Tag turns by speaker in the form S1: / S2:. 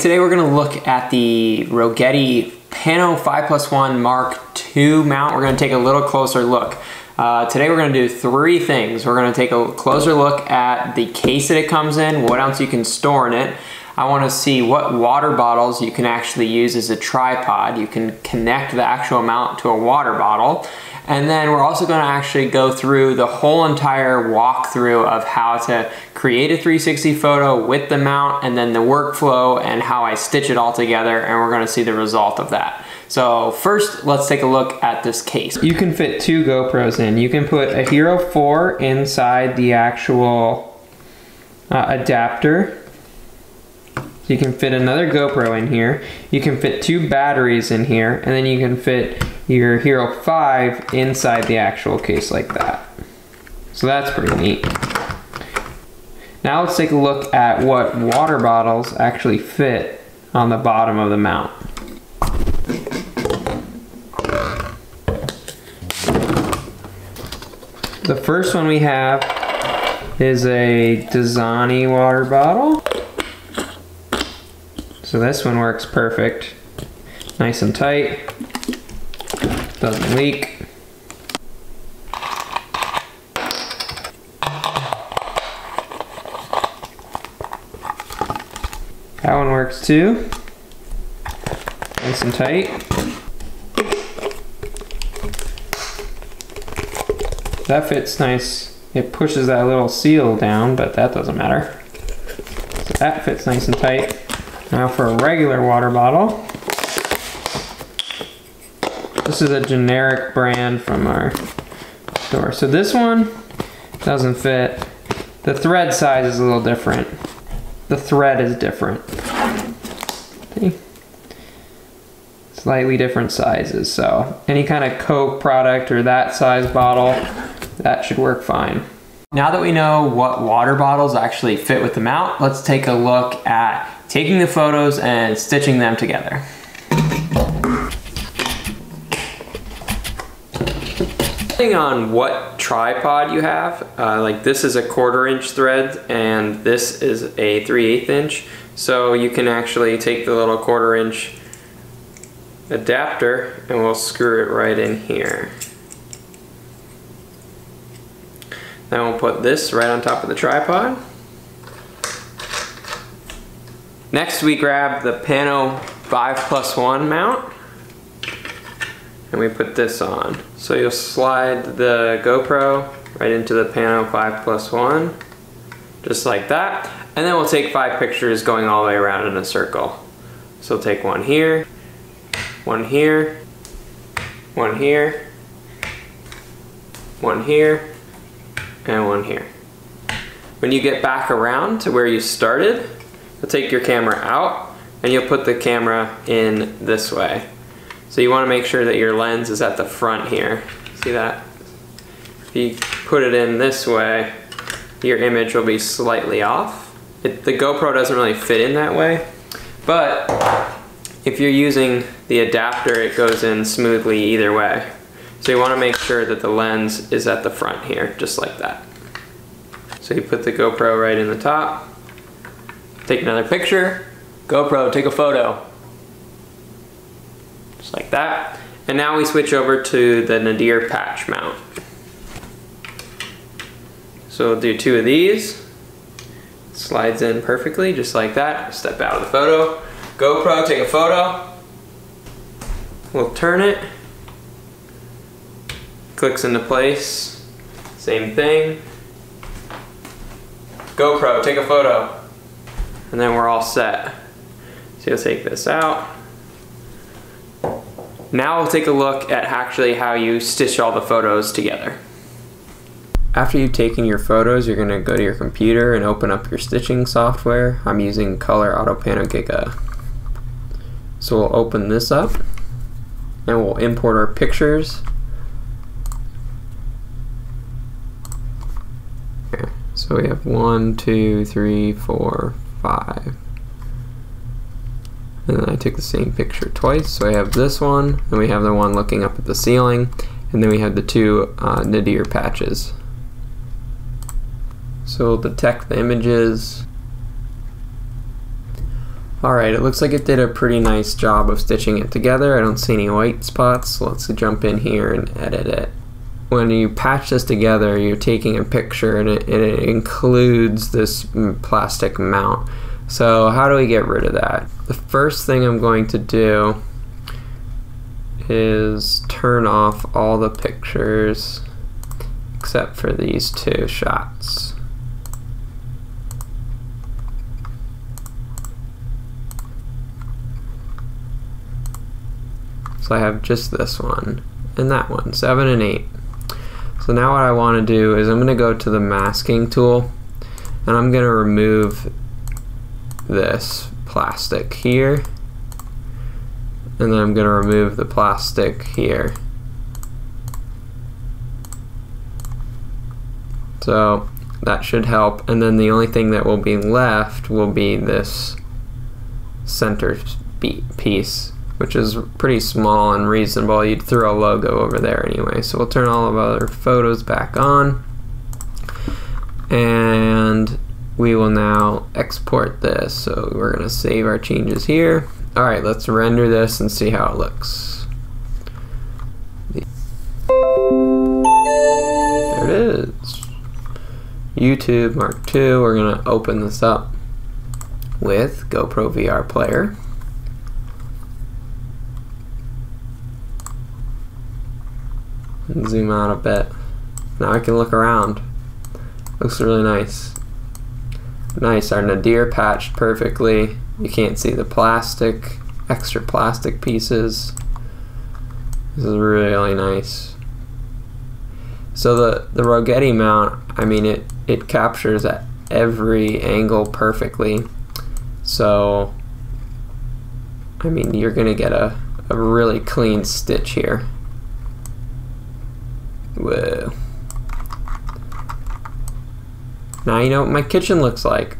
S1: Today we're going to look at the Rogeti Pano 5 Plus 1 Mark II mount. We're going to take a little closer look. Uh, today we're going to do three things. We're going to take a closer look at the case that it comes in, what else you can store in it. I want to see what water bottles you can actually use as a tripod. You can connect the actual mount to a water bottle. And then we're also going to actually go through the whole entire walkthrough of how to create a 360 photo with the mount and then the workflow and how I stitch it all together and we're going to see the result of that. So first, let's take a look at this case. You can fit two GoPros in. You can put a Hero 4 inside the actual uh, adapter you can fit another GoPro in here. You can fit two batteries in here, and then you can fit your Hero 5 inside the actual case like that. So that's pretty neat. Now let's take a look at what water bottles actually fit on the bottom of the mount. The first one we have is a Dasani water bottle. So this one works perfect. Nice and tight. Doesn't leak. That one works too. Nice and tight. That fits nice. It pushes that little seal down, but that doesn't matter. So that fits nice and tight. Now for a regular water bottle. This is a generic brand from our store. So this one doesn't fit. The thread size is a little different. The thread is different. See? Slightly different sizes. So any kind of Coke product or that size bottle, that should work fine. Now that we know what water bottles actually fit with the mount, let's take a look at taking the photos and stitching them together. Depending on what tripod you have, uh, like this is a quarter inch thread and this is a 3 8 inch, so you can actually take the little quarter inch adapter and we'll screw it right in here. Then we'll put this right on top of the tripod. Next we grab the Pano 5 plus 1 mount and we put this on. So you'll slide the GoPro right into the Pano 5 plus 1 just like that and then we'll take five pictures going all the way around in a circle. So we'll take one here, one here, one here, one here, and one here. When you get back around to where you started, Take your camera out and you'll put the camera in this way. So you want to make sure that your lens is at the front here. See that? If you put it in this way, your image will be slightly off. It, the GoPro doesn't really fit in that way, but if you're using the adapter, it goes in smoothly either way. So you want to make sure that the lens is at the front here, just like that. So you put the GoPro right in the top, take another picture, GoPro, take a photo. Just like that. And now we switch over to the Nadir patch mount. So we'll do two of these. Slides in perfectly, just like that. Step out of the photo. GoPro, take a photo. We'll turn it. Clicks into place. Same thing. GoPro, take a photo and then we're all set. So you'll take this out. Now we'll take a look at actually how you stitch all the photos together. After you've taken your photos, you're going to go to your computer and open up your stitching software. I'm using Kolor Autopano Giga. So we'll open this up and we'll import our pictures. So we have one, two, three, four, five. And then I took the same picture twice. So I have this one, and we have the one looking up at the ceiling, and then we have the two uh, Nadir patches. So we'll detect the images. Alright, it looks like it did a pretty nice job of stitching it together. I don't see any white spots, so let's jump in here and edit it. When you patch this together, you're taking a picture and it, and it includes this plastic mount. So how do we get rid of that? The first thing I'm going to do is turn off all the pictures except for these two shots. So I have just this one and that one, 7 and 8. So now what I want to do is I'm going to go to the masking tool and I'm going to remove this plastic here and then I'm going to remove the plastic here. So that should help and then the only thing that will be left will be this center piece which is pretty small and reasonable. You'd throw a logo over there anyway. So we'll turn all of our photos back on. And we will now export this. So we're going to save our changes here. All right, let's render this and see how it looks. There it is. YouTube Mark II. We're going to open this up with GoPro VR Player. Zoom out a bit. Now I can look around. Looks really nice. Nice, our nadir patched perfectly. You can't see the plastic, extra plastic pieces. This is really nice. So the, the Rogeti mount, I mean, it, it captures at every angle perfectly. So, I mean, you're gonna get a, a really clean stitch here. Whoa. Now you know what my kitchen looks like.